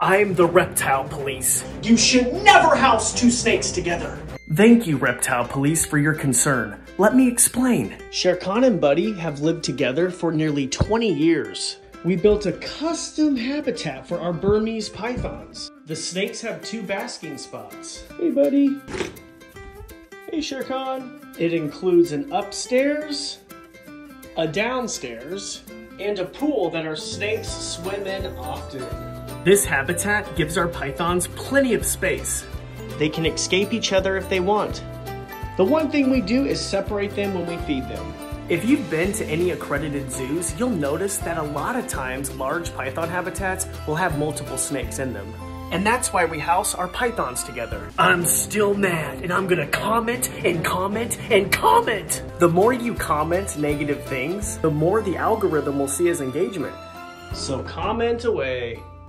I'm the reptile police. You should never house two snakes together. Thank you, reptile police, for your concern. Let me explain. Shere Khan and Buddy have lived together for nearly 20 years. We built a custom habitat for our Burmese pythons. The snakes have two basking spots. Hey, Buddy. Hey, Shere Khan. It includes an upstairs, a downstairs, and a pool that our snakes swim in often. This habitat gives our pythons plenty of space. They can escape each other if they want. The one thing we do is separate them when we feed them. If you've been to any accredited zoos, you'll notice that a lot of times large python habitats will have multiple snakes in them. And that's why we house our pythons together. I'm still mad, and I'm gonna comment and comment and comment! The more you comment negative things, the more the algorithm will see as engagement. So comment away.